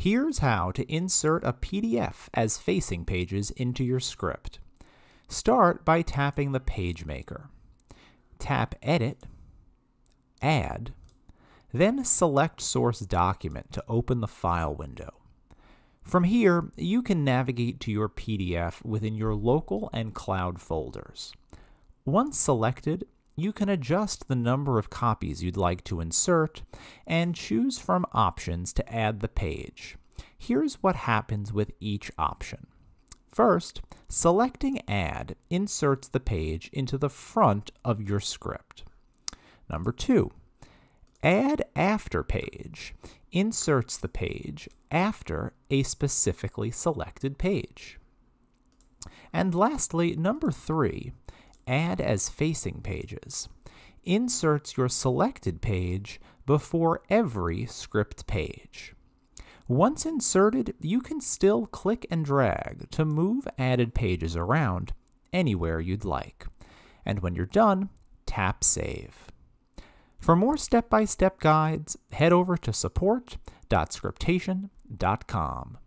Here's how to insert a PDF as facing pages into your script. Start by tapping the Page Maker. Tap Edit, Add, then select Source Document to open the file window. From here, you can navigate to your PDF within your local and cloud folders. Once selected, you can adjust the number of copies you'd like to insert and choose from options to add the page. Here's what happens with each option. First, selecting Add inserts the page into the front of your script. Number two, Add After Page inserts the page after a specifically selected page. And lastly, number three, Add as Facing Pages inserts your selected page before every script page. Once inserted, you can still click and drag to move added pages around anywhere you'd like. And when you're done, tap Save. For more step-by-step -step guides, head over to support.scriptation.com.